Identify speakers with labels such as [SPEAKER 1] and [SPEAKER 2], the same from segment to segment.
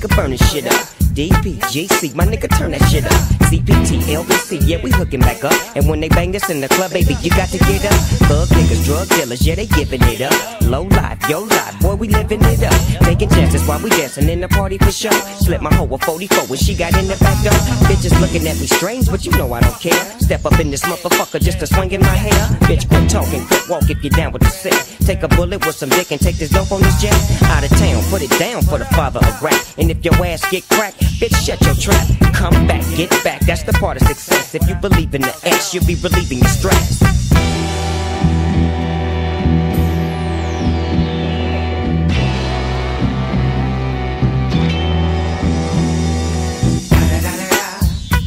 [SPEAKER 1] nigga,
[SPEAKER 2] burn this shit up. DPGC, my nigga, turn that shit up. CPT, LBC, yeah, we hooking back up. And when they bang this in the club, baby, you got to get up. Thug niggas, drug dealers, yeah, they giving it up. Low life, yo life, boy, we living it up. Taking chances while we dancing in the party for sure. Slip my hoe a 44 when she got in the back door. Bitches looking at me strange, but you know I don't care. Step up in this motherfucker just to swing in my hair. Bitch, quit talking, quit walk if you're down with the sick. Take a bullet with some dick and take this dope on this jet. Out of town, put it down for the father of rap. And if your ass get cracked, bitch, shut your trap. Come back, get back, that's the part of success. If you believe in the ass, you'll be relieving your stress.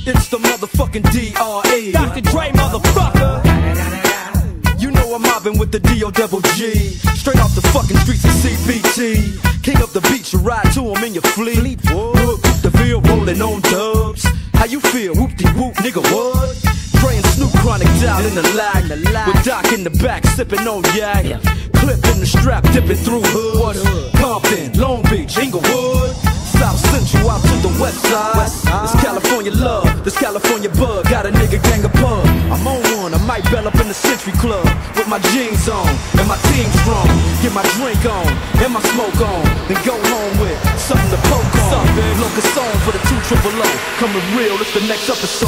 [SPEAKER 1] It's the motherfucking D.R.E. Dr. Dre, motherfucker. I'm mobbing with the D.O. double G. Straight off the fucking streets of CBT. King up the beach, you ride to him in your fleet. Look, the bill rolling on dubs. How you feel? Whoop de whoop, nigga, what? And Snoop Chronic down in the lag. With Doc in the back, sipping on yak. Clip in the strap, dipping through hood. Compton, Long Beach, Inglewood. South Central out to the west side. This California love, this California bug. Got a nigga gang of pub. I'm on one, I might bell up in the Century Club with my jeans on and my team strong. Get my drink on and my smoke on, then go home with something to poke on. Look a song for the two triple O. Coming real, it's the next episode.